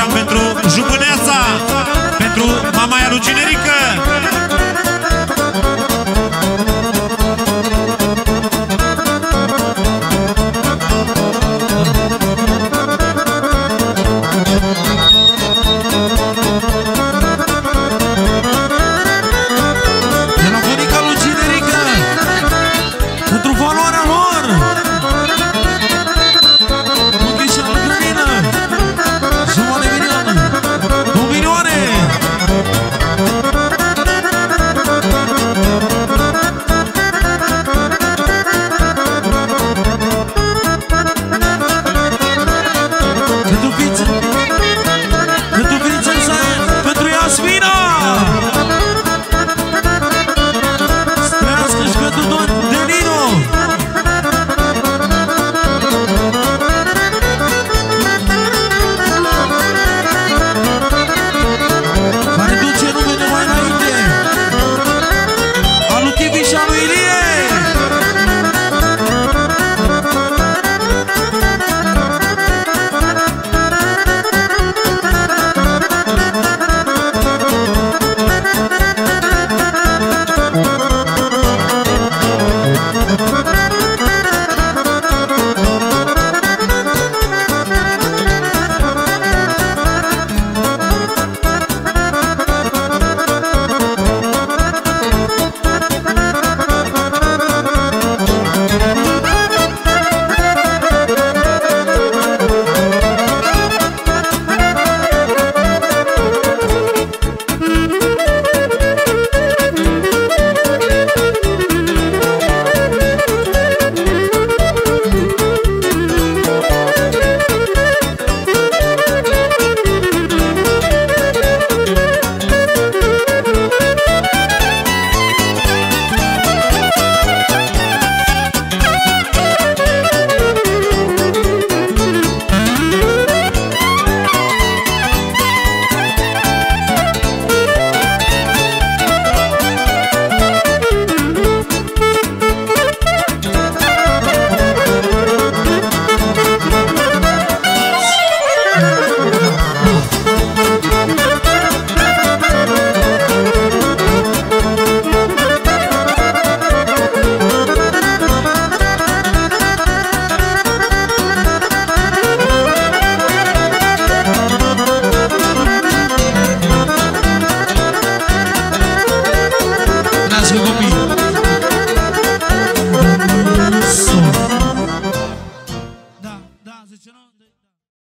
Program pentru jupâneața, pentru mamaia lui Generică.